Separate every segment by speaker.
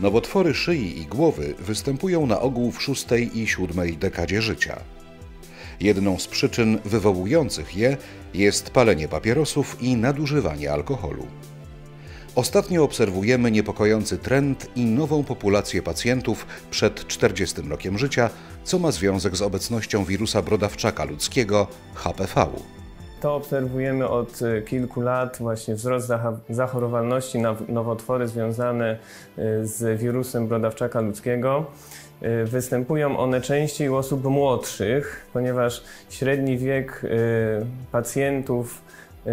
Speaker 1: Nowotwory szyi i głowy występują na ogół w szóstej i siódmej dekadzie życia. Jedną z przyczyn wywołujących je jest palenie papierosów i nadużywanie alkoholu. Ostatnio obserwujemy niepokojący trend i nową populację pacjentów przed 40 rokiem życia, co ma związek z obecnością wirusa brodawczaka ludzkiego HPV.
Speaker 2: To obserwujemy od y, kilku lat, właśnie wzrost zachorowalności na nowotwory związane y, z wirusem brodawczaka ludzkiego. Y, Występują one częściej u osób młodszych, ponieważ średni wiek pacjentów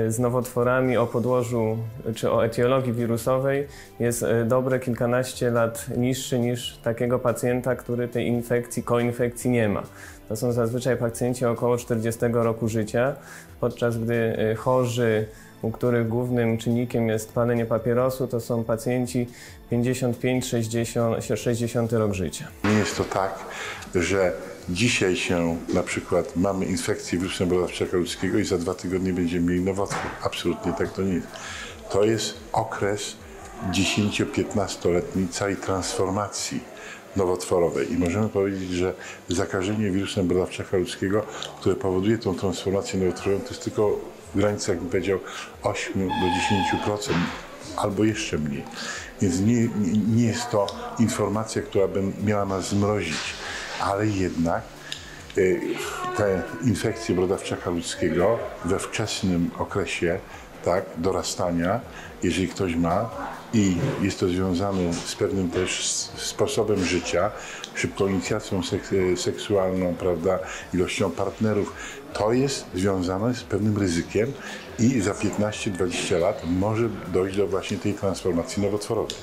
Speaker 2: z nowotworami o podłożu y, czy o etiologii wirusowej jest y, dobre kilkanaście lat niższy niż takiego pacjenta, który tej infekcji, koinfekcji nie ma. To są zazwyczaj pacjenci około 40 roku życia, podczas gdy chorzy, u których głównym czynnikiem jest palenie papierosu, to są pacjenci 55-60 rok życia.
Speaker 3: Nie jest to tak, że dzisiaj się na przykład mamy infekcję wirusem brodawczaka ludzkiego i za dwa tygodnie będziemy mieli nowotwór. Absolutnie tak to nie jest. To jest okres 10-15-letniej całej transformacji nowotworowej i możemy powiedzieć, że zakażenie wirusem brodawczaka ludzkiego, które powoduje tą transformację nowotworową, to jest tylko granicach, bym powiedział, 8 do 10% albo jeszcze mniej. Więc nie, nie, jest to informacja, która by miała nas zmrozić, ale jednak y, te infekcje brodawczaka ludzkiego we wczesnym okresie tak, dorastania, jeżeli ktoś ma i jest to związane z pewnym też sposobem życia, szybką inicjacją sek- seksualną, prawda, ilością partnerów, to jest związane z pewnym ryzykiem i za 15-20 lat może dojść do właśnie tej transformacji nowotworowej.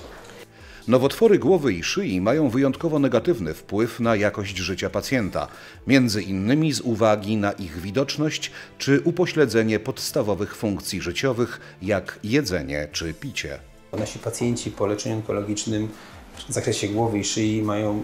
Speaker 1: Nowotwory głowy i szyi mają wyjątkowo negatywny wpływ na jakość życia pacjenta, między innymi z uwagi na ich widoczność czy upośledzenie podstawowych funkcji życiowych, jak jedzenie czy picie.
Speaker 4: Nasi pacjenci po leczeniu onkologicznym w zakresie głowy i szyi mają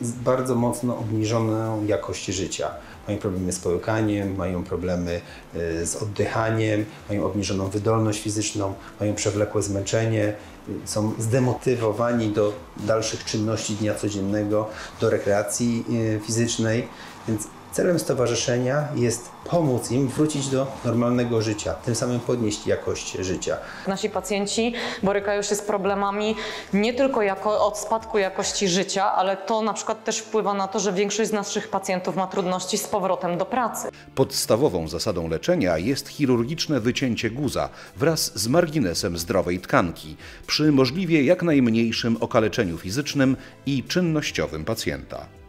Speaker 4: bardzo mocno obniżoną jakość życia. Mają problemy z połykaniem, mają problemy y, z oddychaniem, mają obniżoną wydolność fizyczną, mają przewlekłe zmęczenie, y, są zdemotywowani do dalszych czynności dnia codziennego, do rekreacji y, fizycznej. Więc celem stowarzyszenia jest pomóc im wrócić do normalnego życia, tym samym podnieść jakość życia.
Speaker 5: Nasi pacjenci borykają się z problemami nie tylko jako od spadku jakości życia, ale to na przykład też wpływa na to, że większość z naszych pacjentów ma trudności z powrotem do pracy.
Speaker 1: Podstawową zasadą leczenia jest chirurgiczne wycięcie guza wraz z marginesem zdrowej tkanki przy możliwie jak najmniejszym okaleczeniu fizycznym i czynnościowym pacjenta.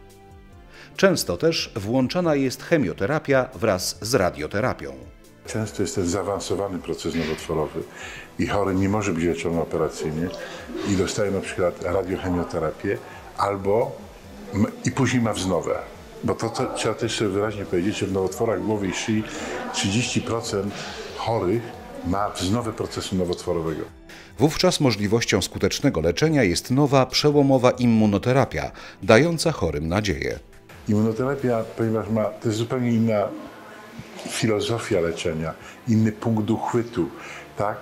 Speaker 1: Często też włączana jest chemioterapia wraz z radioterapią.
Speaker 3: Często jest ten zaawansowany proces nowotworowy i chory nie może być leczony operacyjnie i dostaje na przykład radiochemioterapię albo i później ma wznowę. Bo to, to trzeba też sobie wyraźnie powiedzieć, że w nowotworach głowy i szyi 30% chorych ma wznowę procesu nowotworowego.
Speaker 1: Wówczas możliwością skutecznego leczenia jest nowa, przełomowa immunoterapia, dająca chorym nadzieję.
Speaker 3: Immunoterapia, ponieważ ma, to jest zupełnie inna filozofia leczenia, inny punkt uchwytu, tak?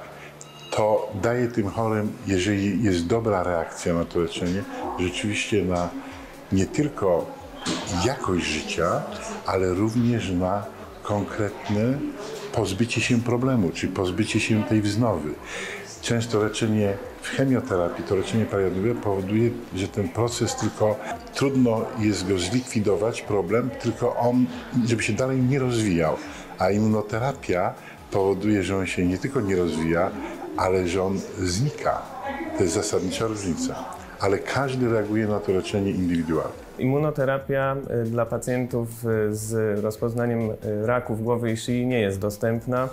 Speaker 3: To daje tym chorym, jeżeli jest dobra reakcja na to leczenie, rzeczywiście na nie tylko jakość życia, ale również na konkretne pozbycie się problemu, czyli pozbycie się tej wznowy. Często leczenie w chemioterapii, to leczenie paliatywne powoduje, że ten proces tylko trudno jest go zlikwidować, problem, tylko on, żeby się dalej nie rozwijał. A immunoterapia powoduje, że on się nie tylko nie rozwija, ale że on znika. To jest zasadnicza różnica. Ale każdy reaguje na to leczenie indywidualnie.
Speaker 2: Immunoterapia y, dla pacjentów y, z rozpoznaniem y, raków głowy i szyi nie jest dostępna.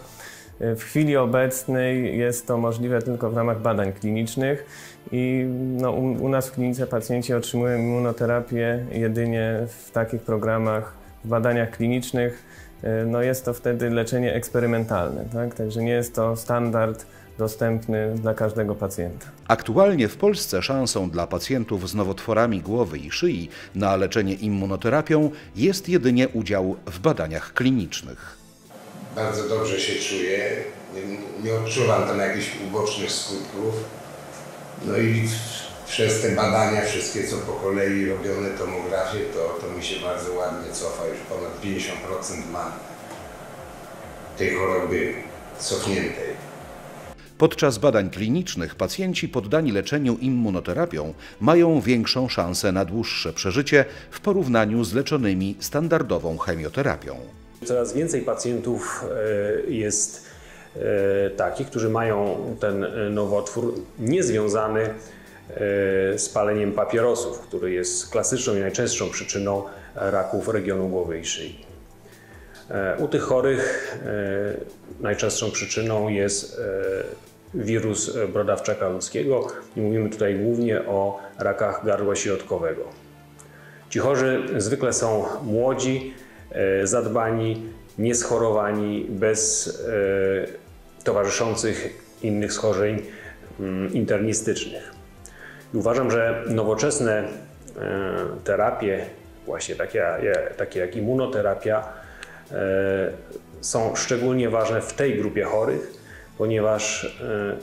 Speaker 2: W chwili obecnej jest to możliwe tylko w ramach badań klinicznych i no, u, u nas w klinice pacjenci otrzymują immunoterapię jedynie w takich programach, w badaniach klinicznych. Y, No, jest to wtedy leczenie eksperymentalne, tak? także nie jest to standard dostępny dla każdego pacjenta.
Speaker 1: Aktualnie w Polsce szansą dla pacjentów z nowotworami głowy i szyi na leczenie immunoterapią jest jedynie udział w badaniach klinicznych.
Speaker 6: Bardzo dobrze się czuję. Nie, nie odczuwam tam jakichś ubocznych skutków. No i przez te badania wszystkie, co po kolei robione, tomografie, to, to mi się bardzo ładnie cofa. Już ponad 50% mam tej choroby cofniętej.
Speaker 1: Podczas badań klinicznych pacjenci poddani leczeniu immunoterapią mają większą szansę na dłuższe przeżycie w porównaniu z leczonymi standardową chemioterapią.
Speaker 7: Coraz więcej pacjentów e, jest e, takich, którzy mają ten nowotwór niezwiązany e, z paleniem papierosów, który jest klasyczną i najczęstszą przyczyną raków regionu głowy i szyi. U tych chorych najczęstszą przyczyną jest wirus brodawczaka ludzkiego i mówimy tutaj głównie o rakach gardła środkowego. Ci chorzy zwykle są młodzi, zadbani, nieschorowani, bez e, towarzyszących innych schorzeń mm, internistycznych. I uważam, że nowoczesne e, terapie, właśnie takie, takie jak immunoterapia, e, są szczególnie ważne w tej grupie chorych, ponieważ e,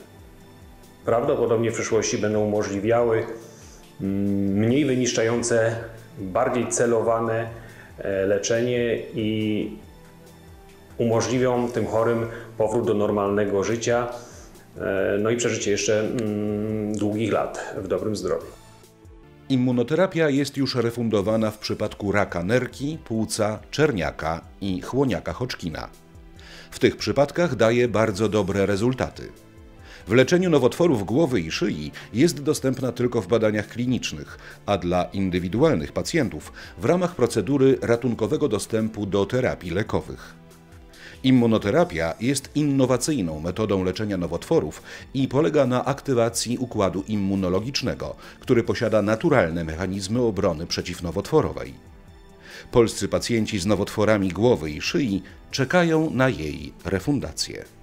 Speaker 7: prawdopodobnie w przyszłości będą umożliwiały mm, mniej wyniszczające, bardziej celowane e, leczenie i umożliwią tym chorym powrót do normalnego życia, e, no i przeżycie jeszcze mm, długich lat w dobrym zdrowiu.
Speaker 1: Immunoterapia jest już refundowana w przypadku raka nerki, płuca, czerniaka i chłoniaka Hodgkina. W tych przypadkach daje bardzo dobre rezultaty. W leczeniu nowotworów głowy i szyi jest dostępna tylko w badaniach klinicznych, a dla indywidualnych pacjentów w ramach procedury ratunkowego dostępu do terapii lekowych. Immunoterapia jest innowacyjną metodą leczenia nowotworów i polega na aktywacji układu immunologicznego, który posiada naturalne mechanizmy obrony przeciwnowotworowej. Polscy pacjenci z nowotworami głowy i szyi czekają na jej refundację.